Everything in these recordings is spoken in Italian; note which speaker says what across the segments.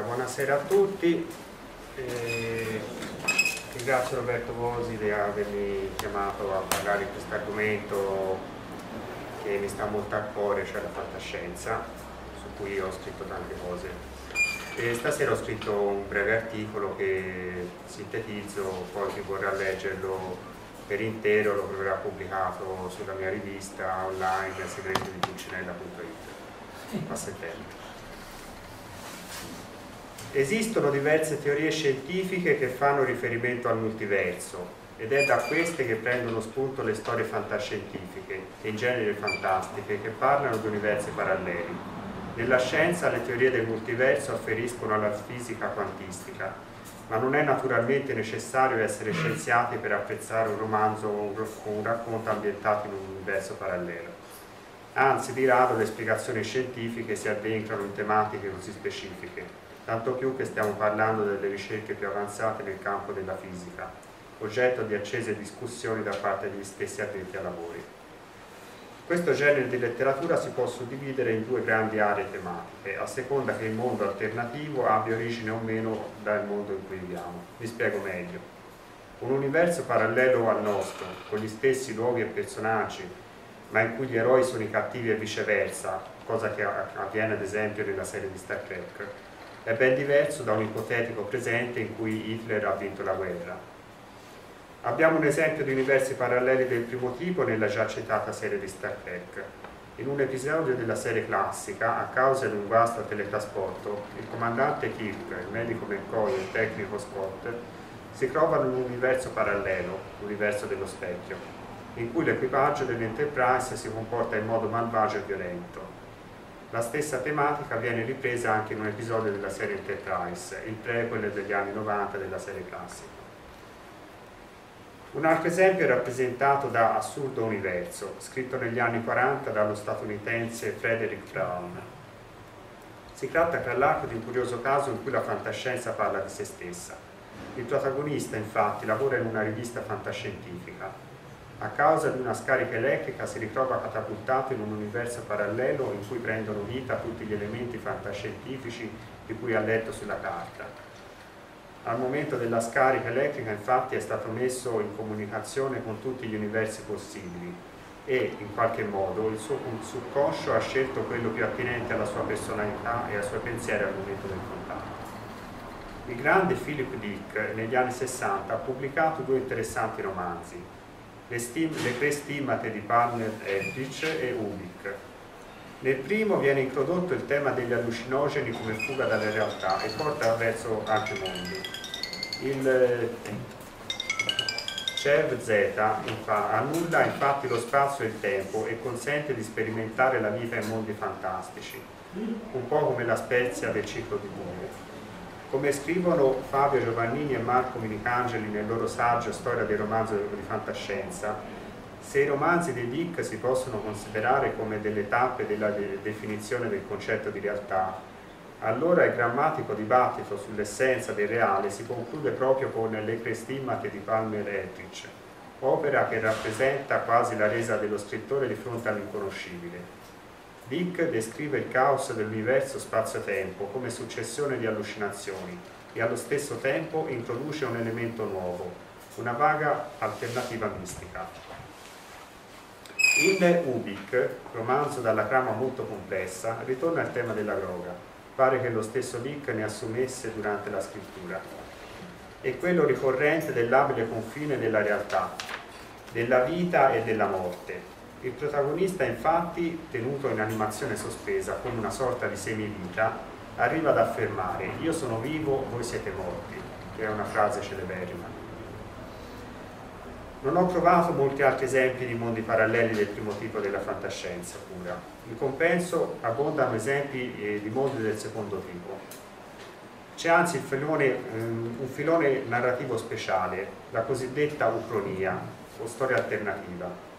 Speaker 1: Buonasera a tutti, eh, ringrazio Roberto Vosi di avermi chiamato a parlare di questo argomento che mi sta molto a cuore, cioè la fantascienza, su cui ho scritto tante cose. E stasera ho scritto un breve articolo che sintetizzo, poi chi vorrà leggerlo per intero lo troverà pubblicato sulla mia rivista online segreto di pulcinella.it a settembre. Esistono diverse teorie scientifiche che fanno riferimento al multiverso ed è da queste che prendono spunto le storie fantascientifiche e in genere fantastiche che parlano di universi paralleli. Nella scienza le teorie del multiverso afferiscono alla fisica quantistica, ma non è naturalmente necessario essere scienziati per apprezzare un romanzo o un racconto ambientato in un universo parallelo. Anzi, di rado le spiegazioni scientifiche si addentrano in tematiche così specifiche tanto più che stiamo parlando delle ricerche più avanzate nel campo della fisica, oggetto di accese discussioni da parte degli stessi addetti ai lavori. Questo genere di letteratura si può suddividere in due grandi aree tematiche, a seconda che il mondo alternativo abbia origine o meno dal mondo in cui viviamo. Vi spiego meglio. Un universo parallelo al nostro, con gli stessi luoghi e personaggi, ma in cui gli eroi sono i cattivi e viceversa, cosa che avviene ad esempio nella serie di Star Trek, è ben diverso da un ipotetico presente in cui Hitler ha vinto la guerra. Abbiamo un esempio di universi paralleli del primo tipo nella già citata serie di Star Trek. In un episodio della serie classica, a causa di un guasto a teletrasporto, il comandante Kirk, il medico McCoy e il tecnico Scott si trovano in un universo parallelo, l'universo dello specchio, in cui l'equipaggio dell'Enterprise si comporta in modo malvagio e violento. La stessa tematica viene ripresa anche in un episodio della serie Enterprise, il prequel degli anni 90 della serie classica. Un altro esempio è rappresentato da Assurdo Universo, scritto negli anni 40 dallo statunitense Frederick Brown. Si tratta tra l'altro di un curioso caso in cui la fantascienza parla di se stessa. Il protagonista infatti lavora in una rivista fantascientifica a causa di una scarica elettrica si ritrova catapultato in un universo parallelo in cui prendono vita tutti gli elementi fantascientifici di cui ha letto sulla carta. Al momento della scarica elettrica infatti è stato messo in comunicazione con tutti gli universi possibili e in qualche modo il suo subconscio ha scelto quello più attinente alla sua personalità e ai suoi pensieri al momento del contatto. Il grande Philip Dick negli anni 60 ha pubblicato due interessanti romanzi, le, le tre stimmate di Palmer, Eldritch e Ubik. Nel primo viene introdotto il tema degli allucinogeni come fuga dalle realtà e porta verso altri mondi. Il CEV-Z annulla infatti lo spazio e il tempo e consente di sperimentare la vita in mondi fantastici, un po' come la spezia del ciclo di Buio. Come scrivono Fabio Giovannini e Marco Minicangeli nel loro saggio Storia del romanzo di fantascienza, se i romanzi di Dick si possono considerare come delle tappe della de definizione del concetto di realtà, allora il grammatico dibattito sull'essenza del reale si conclude proprio con Le Crestimmate di Palmer Etrich, opera che rappresenta quasi la resa dello scrittore di fronte all'inconoscibile. Dick descrive il caos dell'universo spazio-tempo come successione di allucinazioni e allo stesso tempo introduce un elemento nuovo, una vaga alternativa mistica. In Ubik, romanzo dalla trama molto complessa, ritorna il tema della droga. Pare che lo stesso Dick ne assumesse durante la scrittura. È quello ricorrente dell'abile confine della realtà, della vita e della morte, il protagonista infatti, tenuto in animazione sospesa come una sorta di semivita, arriva ad affermare io sono vivo, voi siete morti, che è una frase celeberrima. Non ho trovato molti altri esempi di mondi paralleli del primo tipo della fantascienza pura. In compenso abbondano esempi eh, di mondi del secondo tipo. C'è anzi filone, ehm, un filone narrativo speciale, la cosiddetta ucronia, o storia alternativa,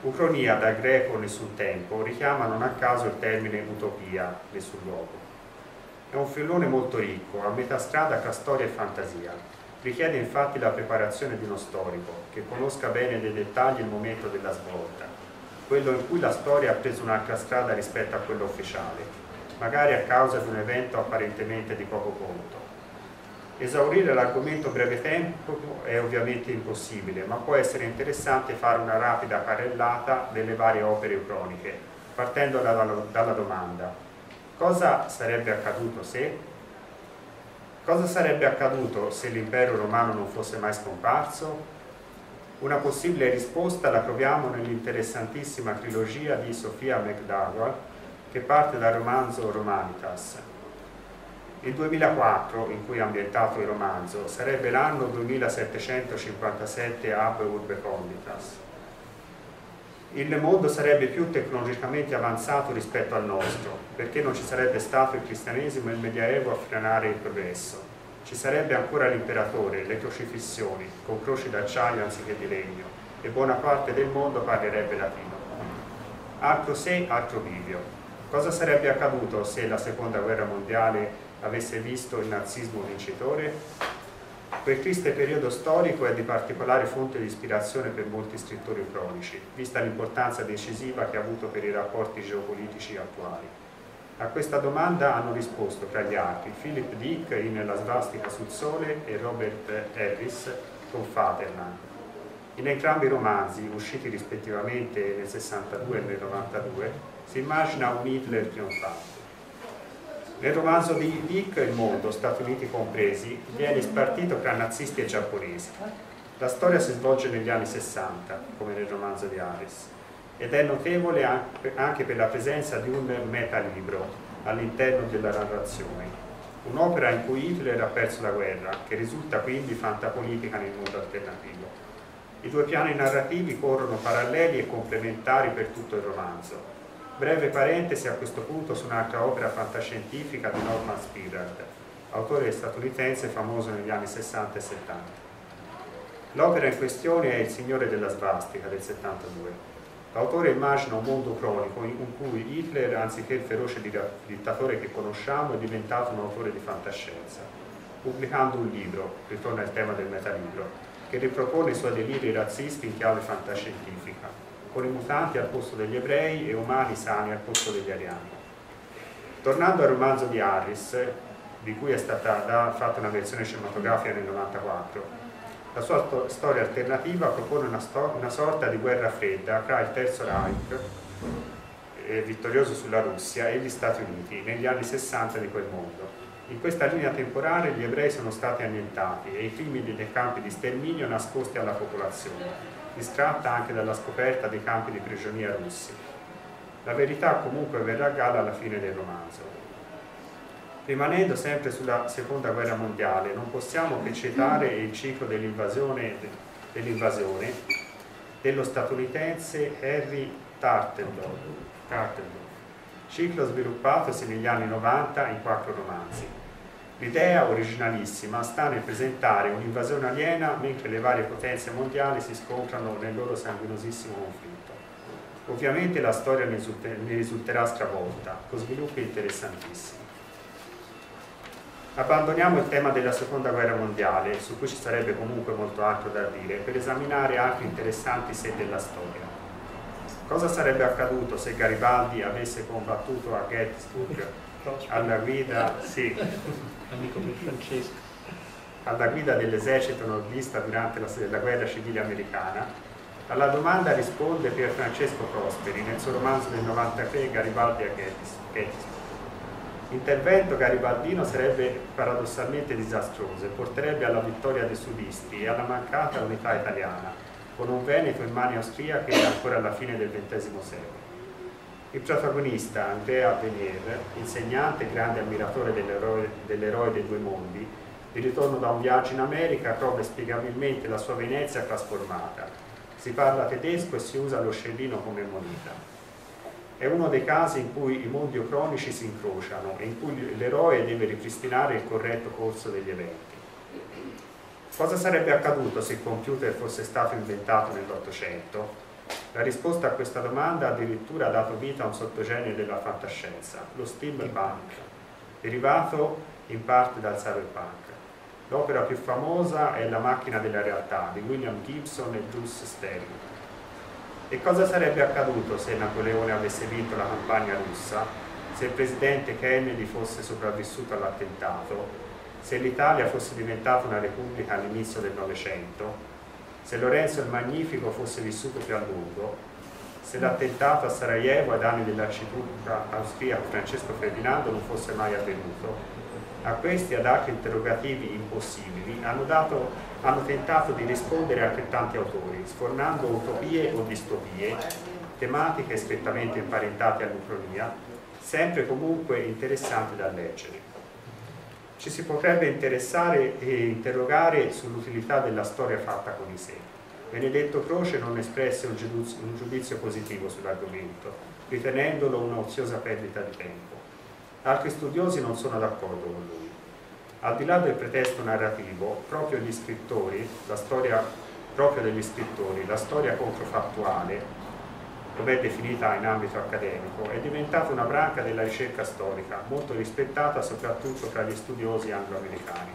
Speaker 1: Ucronia dal greco nessun tempo richiama non a caso il termine utopia, nessun luogo. È un filone molto ricco, a metà strada tra storia e fantasia. Richiede infatti la preparazione di uno storico, che conosca bene nei dettagli il momento della svolta, quello in cui la storia ha preso un'altra strada rispetto a quella ufficiale, magari a causa di un evento apparentemente di poco conto. Esaurire l'argomento breve tempo è ovviamente impossibile, ma può essere interessante fare una rapida carrellata delle varie opere croniche, partendo dalla, dalla domanda cosa sarebbe accaduto se? Cosa sarebbe accaduto se l'impero romano non fosse mai scomparso? Una possibile risposta la troviamo nell'interessantissima trilogia di Sofia McDowell che parte dal romanzo Romanitas. Il 2004, in cui è ambientato il romanzo, sarebbe l'anno 2757 ab urbe conditas. Il mondo sarebbe più tecnologicamente avanzato rispetto al nostro, perché non ci sarebbe stato il cristianesimo e il medioevo a frenare il progresso ci sarebbe ancora l'imperatore, le crocifissioni, con croci d'acciaio anziché di legno, e buona parte del mondo parlerebbe latino. Altro se, altro bivio. Cosa sarebbe accaduto se la seconda guerra mondiale avesse visto il nazismo vincitore? Quel triste periodo storico è di particolare fonte di ispirazione per molti scrittori cronici, vista l'importanza decisiva che ha avuto per i rapporti geopolitici attuali. A questa domanda hanno risposto tra gli altri Philip Dick in La svastica sul sole e Robert Harris con Fatherland. In entrambi i romanzi, usciti rispettivamente nel 62 e nel 92, si immagina un Hitler trionfante. Nel romanzo di Dick, Il mondo, Stati Uniti compresi, viene spartito tra nazisti e giapponesi. La storia si svolge negli anni 60, come nel romanzo di Harris ed è notevole anche per la presenza di un metalibro all'interno della narrazione, un'opera in cui Hitler ha perso la guerra, che risulta quindi fantapolitica nel mondo alternativo. I due piani narrativi corrono paralleli e complementari per tutto il romanzo. Breve parentesi a questo punto su un'altra opera fantascientifica di Norman Spirard, autore statunitense famoso negli anni 60 e 70. L'opera in questione è Il Signore della Svastica del 72 L'autore immagina un mondo cronico in cui Hitler, anziché il feroce dittatore che conosciamo, è diventato un autore di fantascienza, pubblicando un libro, ritorna al tema del metalibro, che ripropone i suoi deliri razzisti in chiave fantascientifica, con i mutanti al posto degli ebrei e umani sani al posto degli ariani. Tornando al romanzo di Harris, di cui è stata fatta una versione cinematografica nel 1994, la sua storia alternativa propone una, una, sorta di guerra fredda tra il Terzo Reich, eh, vittorioso sulla Russia, e gli Stati Uniti negli anni 60 di quel mondo. In questa linea temporale gli ebrei sono stati annientati e i crimini dei campi di sterminio nascosti alla popolazione, distratta anche dalla scoperta dei campi di prigionia russi. La verità comunque verrà a galla alla fine del romanzo. Rimanendo sempre sulla seconda guerra mondiale, non possiamo che citare il ciclo dell'invasione dell dello statunitense Harry Tartendorf, ciclo sviluppatosi negli anni 90 in quattro romanzi. L'idea originalissima sta nel presentare un'invasione aliena mentre le varie potenze mondiali si scontrano nel loro sanguinosissimo conflitto. Ovviamente la storia ne risulterà stravolta, con sviluppi interessantissimi. Abbandoniamo il tema della seconda guerra mondiale, su cui ci sarebbe comunque molto altro da dire, per esaminare altri interessanti sé della storia. Cosa sarebbe accaduto se Garibaldi avesse combattuto a Gettysburg alla guida, sì, alla guida dell'esercito nordista durante la, la guerra civile americana? Alla domanda risponde Pier Francesco Prosperi nel suo romanzo del 93 Garibaldi a Gettysburg. L'intervento garibaldino sarebbe paradossalmente disastroso e porterebbe alla vittoria dei sudisti e alla mancata unità italiana, con un Veneto in mani austriache ancora alla fine del XX secolo. Il protagonista, Andrea Venier, insegnante e grande ammiratore dell'eroe, dell dei due mondi, di ritorno da un viaggio in America trova spiegabilmente la sua Venezia trasformata. Si parla tedesco e si usa lo scellino come moneta. È uno dei casi in cui i mondi cronici si incrociano e in cui l'eroe deve ripristinare il corretto corso degli eventi. Cosa sarebbe accaduto se il computer fosse stato inventato nell'Ottocento? La risposta a questa domanda addirittura ha dato vita a un sottogenere della fantascienza, lo steampunk, derivato in parte dal cyberpunk. L'opera più famosa è La macchina della realtà di William Gibson e Bruce Sterling e cosa sarebbe accaduto se Napoleone avesse vinto la campagna russa? se il presidente Kennedy fosse sopravvissuto all'attentato, se l'Italia fosse diventata una repubblica all'inizio del Novecento, se Lorenzo il Magnifico fosse vissuto più a lungo, se l'attentato a Sarajevo ai danni dell'arciduca austriaco Francesco Ferdinando non fosse mai avvenuto, a questi ad altri interrogativi impossibili hanno, dato, hanno tentato di rispondere altrettanti autori, sfornando utopie o distopie, tematiche strettamente imparentate all'ucronia, sempre comunque interessanti da leggere. Ci si potrebbe interessare e interrogare sull'utilità della storia fatta con i sé. Benedetto Croce non espresse un giudizio, un giudizio positivo sull'argomento, ritenendolo un'oziosa perdita di tempo. Altri studiosi non sono d'accordo con lui. Al di là del pretesto narrativo, proprio gli scrittori, la storia proprio degli scrittori, la storia controfattuale, come è definita in ambito accademico, è diventata una branca della ricerca storica, molto rispettata soprattutto tra gli studiosi anglo-americani.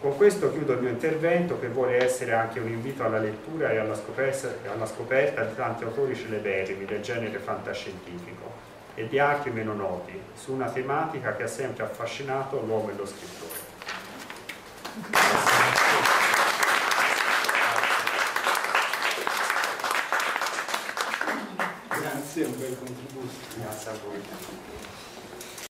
Speaker 1: Con questo chiudo il mio intervento che vuole essere anche un invito alla lettura e alla scoperta, alla scoperta di tanti autori celeberrimi del genere fantascientifico e di altri meno noti, su una tematica che ha sempre affascinato l'uomo e lo scrittore.
Speaker 2: Grazie, un bel contributo.
Speaker 1: Grazie a voi.